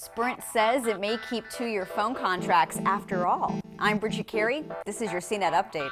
Sprint says it may keep two-year phone contracts after all. I'm Bridget Carey. This is your CNET update.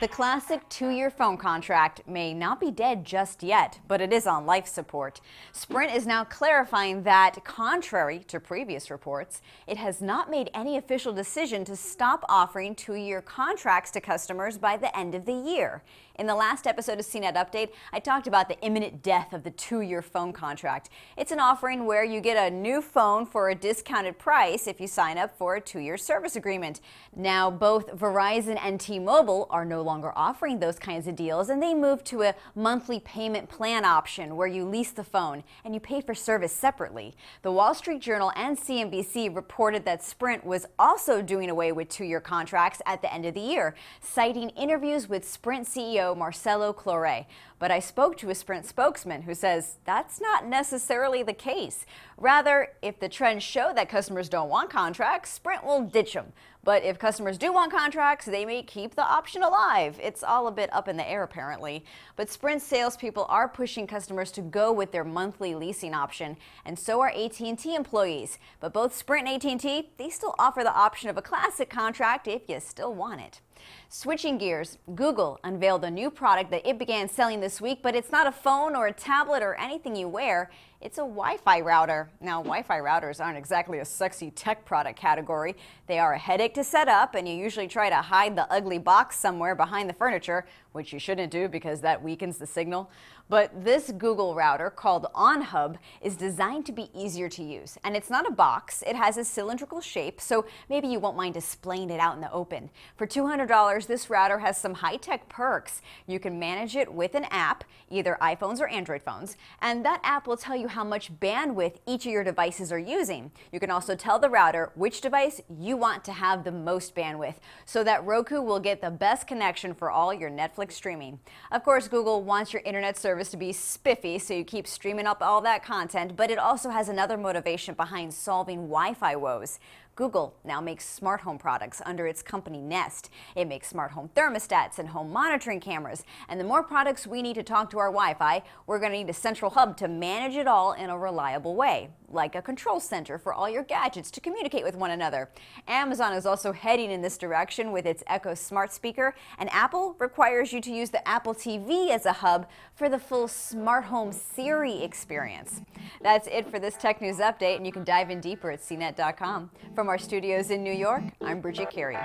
The classic two-year phone contract may not be dead just yet, but it is on life support. Sprint is now clarifying that, contrary to previous reports, it has not made any official decision to stop offering two-year contracts to customers by the end of the year. In the last episode of CNET Update, I talked about the imminent death of the two-year phone contract. It's an offering where you get a new phone for a discounted price if you sign up for a two-year service agreement. Now, both Verizon and T-Mobile are no longer offering those kinds of deals, and they moved to a monthly payment plan option where you lease the phone and you pay for service separately. The Wall Street Journal and CNBC reported that Sprint was also doing away with two-year contracts at the end of the year, citing interviews with Sprint CEO Marcelo Claure. But I spoke to a Sprint spokesman who says that's not necessarily the case. Rather, if the trends show that customers don't want contracts, Sprint will ditch them. But if customers do want contracts, they may keep the option alive. It's all a bit up in the air, apparently. But Sprint salespeople are pushing customers to go with their monthly leasing option, and so are AT&T employees. But both Sprint and AT&T, they still offer the option of a classic contract if you still want it. Switching gears, Google unveiled a new product that it began selling this week, but it's not a phone or a tablet or anything you wear. It's a Wi-Fi router. Now, Wi-Fi routers aren't exactly a sexy tech product category. They are a headache to set up, and you usually try to hide the ugly box somewhere behind the furniture, which you shouldn't do because that weakens the signal. But this Google router called OnHub is designed to be easier to use. And it's not a box, it has a cylindrical shape, so maybe you won't mind displaying it out in the open. For $200, this router has some high-tech perks. You can manage it with an app, either iPhones or Android phones, and that app will tell you how much bandwidth each of your devices are using. You can also tell the router which device you want to have the most bandwidth, so that Roku will get the best connection for all your Netflix streaming. Of course, Google wants your internet service service to be spiffy so you keep streaming up all that content, but it also has another motivation behind solving Wi-Fi woes. Google now makes smart home products under its company Nest. It makes smart home thermostats and home monitoring cameras. And the more products we need to talk to our Wi-Fi, we're going to need a central hub to manage it all in a reliable way, like a control center for all your gadgets to communicate with one another. Amazon is also heading in this direction with its Echo smart speaker, and Apple requires you to use the Apple TV as a hub for the full smart home Siri experience. That's it for this tech news update, and you can dive in deeper at cnet.com. From our studios in New York, I'm Bridget Carey.